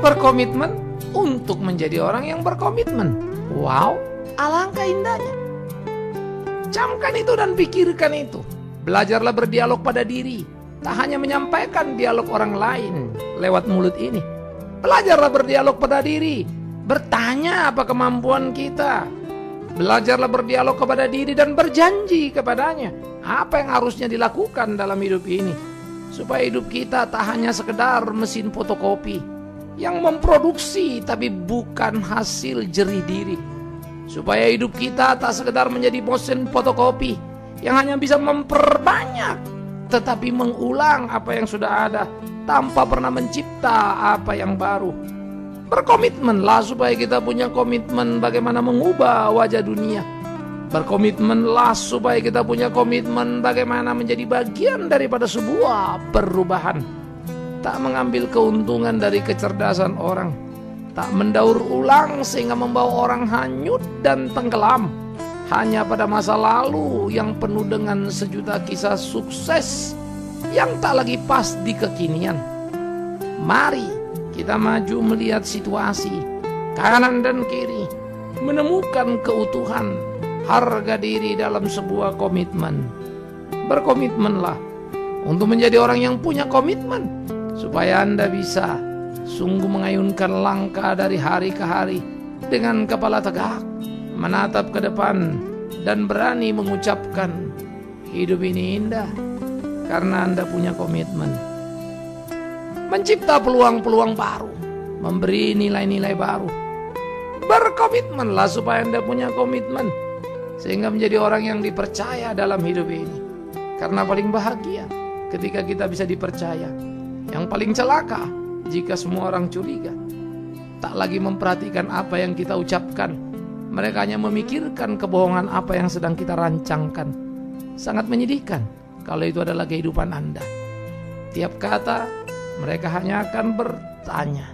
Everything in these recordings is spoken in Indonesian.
Berkomitmen untuk menjadi orang yang berkomitmen. Wow, alangkah indahnya. Camkan itu dan pikirkan itu. Belajarlah berdialog pada diri. Tak hanya menyampaikan dialog orang lain lewat mulut ini. Belajarlah berdialog pada diri. Bertanya apa kemampuan kita. Belajarlah berdialog kepada diri dan berjanji kepadanya. Apa yang harusnya dilakukan dalam hidup ini. Supaya hidup kita tak hanya sekedar mesin fotokopi. Yang memproduksi tapi bukan hasil jerih diri. Supaya hidup kita tak sekedar menjadi mesin fotokopi. Yang hanya bisa memperbanyak tetapi mengulang apa yang sudah ada tanpa pernah mencipta apa yang baru. Berkomitmenlah supaya kita punya komitmen bagaimana mengubah wajah dunia. Berkomitmenlah supaya kita punya komitmen bagaimana menjadi bagian daripada sebuah perubahan. Tak mengambil keuntungan dari kecerdasan orang. Tak mendaur ulang sehingga membawa orang hanyut dan tenggelam hanya pada masa lalu yang penuh dengan sejuta kisah sukses yang tak lagi pas di kekinian. Mari kita maju melihat situasi kanan dan kiri, menemukan keutuhan harga diri dalam sebuah komitmen. Berkomitmenlah untuk menjadi orang yang punya komitmen supaya Anda bisa sungguh mengayunkan langkah dari hari ke hari dengan kepala tegak menatap ke depan dan berani mengucapkan hidup ini indah karena Anda punya komitmen. Mencipta peluang-peluang baru, memberi nilai-nilai baru. Berkomitmenlah supaya Anda punya komitmen sehingga menjadi orang yang dipercaya dalam hidup ini. Karena paling bahagia ketika kita bisa dipercaya. Yang paling celaka jika semua orang curiga. Tak lagi memperhatikan apa yang kita ucapkan, mereka hanya memikirkan kebohongan apa yang sedang kita rancangkan. Sangat menyedihkan kalau itu adalah kehidupan Anda. Tiap kata mereka hanya akan bertanya.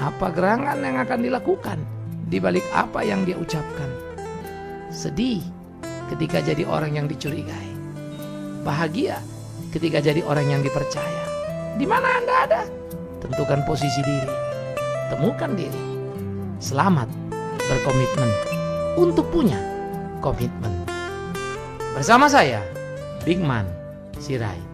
Apa gerangan yang akan dilakukan di balik apa yang dia ucapkan? Sedih ketika jadi orang yang dicurigai. Bahagia ketika jadi orang yang dipercaya. Di mana Anda ada? Tentukan posisi diri. Temukan diri. Selamat berkomitmen untuk punya komitmen. Bersama saya, Big Man Sirai.